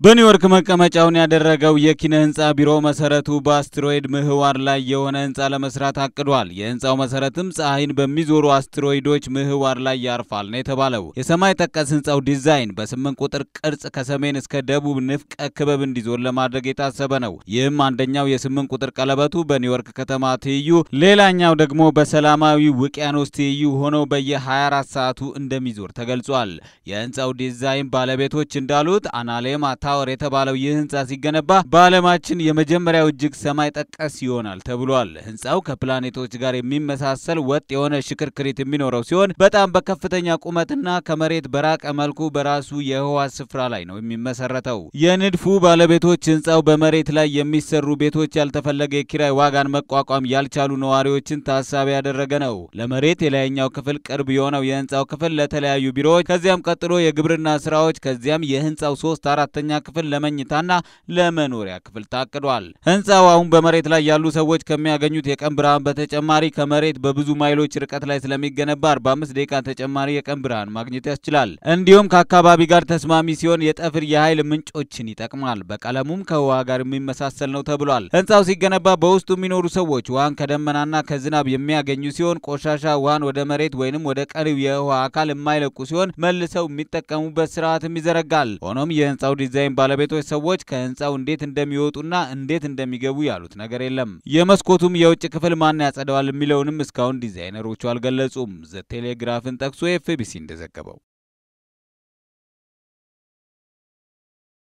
በኒውዮርክ መቀመጫውን ያደረገው የኪነ ህንፃ ቢሮ መሰረቱ በአስትሮይድ ምህዋር ላይ የሆነ ህንፃ ለመስራት አቅዷል። የህንፃው መሰረትም ፀሐይን በሚዞሩ አስትሮይዶች ምህዋር ላይ ያርፋል ነው የተባለው። የሰማይ ጠቀስ ህንፃው ዲዛይን በስምንት ቁጥር ቅርጽ ከሰሜን እስከ ደቡብ ንፍቀ ክበብ እንዲዞር ለማድረግ የታሰበ ነው። ይህም አንደኛው የስምንት ቁጥር ቀለበቱ በኒውዮርክ ከተማ ትይዩ፣ ሌላኛው ደግሞ በሰላማዊ ውቅያኖስ ትይዩ ሆኖ በየ24 ሰዓቱ እንደሚዞር ተገልጿል። የህንፃው ዲዛይን ባለቤቶች እንዳሉት አናሌማ ታወር የተባለው ይህ ህንፃ ሲገነባ በዓለማችን የመጀመሪያው እጅግ ሰማይ ጠቀስ ይሆናል ተብሏል። ህንፃው ከፕላኔቶች ጋር የሚመሳሰል ወጥ የሆነ ሽክርክሪት የሚኖረው ሲሆን በጣም በከፍተኛ ቁመትና ከመሬት በራቀ መልኩ በራሱ የህዋ ስፍራ ላይ ነው የሚመሰረተው። የንድፉ ባለቤቶች ህንፃው በመሬት ላይ የሚሰሩ ቤቶች ያልተፈለገ የኪራይ ዋጋን መቋቋም ያልቻሉ ነዋሪዎችን ታሳቢ ያደረገ ነው። ለመሬት የላይኛው ክፍል ቅርብ የሆነው የህንፃው ክፍል ለተለያዩ ቢሮዎች፣ ከዚያም ቀጥሎ የግብርና ስራዎች፣ ከዚያም የህንፃው ሶስት አራተኛ ክፍል ለመኝታና ለመኖሪያ ክፍል ታቅዷል። ህንፃው አሁን በመሬት ላይ ያሉ ሰዎች ከሚያገኙት የቀን ብርሃን በተጨማሪ ከመሬት በብዙ ማይሎች ርቀት ላይ ስለሚገነባ 45 ደቂቃ ተጨማሪ የቀን ብርሃን ማግኘት ያስችላል። እንዲሁም ከአካባቢ ጋር ተስማሚ ሲሆን የጠፈር የኃይል ምንጮችን ይጠቀማል። በቀለሙም ከውሃ ጋር የሚመሳሰል ነው ተብሏል። ህንፃው ሲገነባ በውስጡ የሚኖሩ ሰዎች ውሃን ከደመናና ከዝናብ የሚያገኙ ሲሆን ቆሻሻ ውሃን ወደ መሬት ወይንም ወደ ቀሪው የውሃ አካል የማይለቁ ሲሆን መልሰው የሚጠቀሙበት ስርዓትም ይዘረጋል። ሆኖም የህንፃው ዲዛይን ባለቤቶች ሰዎች ከህንፃው እንዴት እንደሚወጡና እንዴት እንደሚገቡ ያሉት ነገር የለም። የመስኮቱም የውጭ ክፍል ማን ያጸደዋል የሚለውንም እስካሁን ዲዛይነሮቹ አልገለጹም። ዘ ቴሌግራፍን ጠቅሶ ኤፍቢሲ እንደዘገበው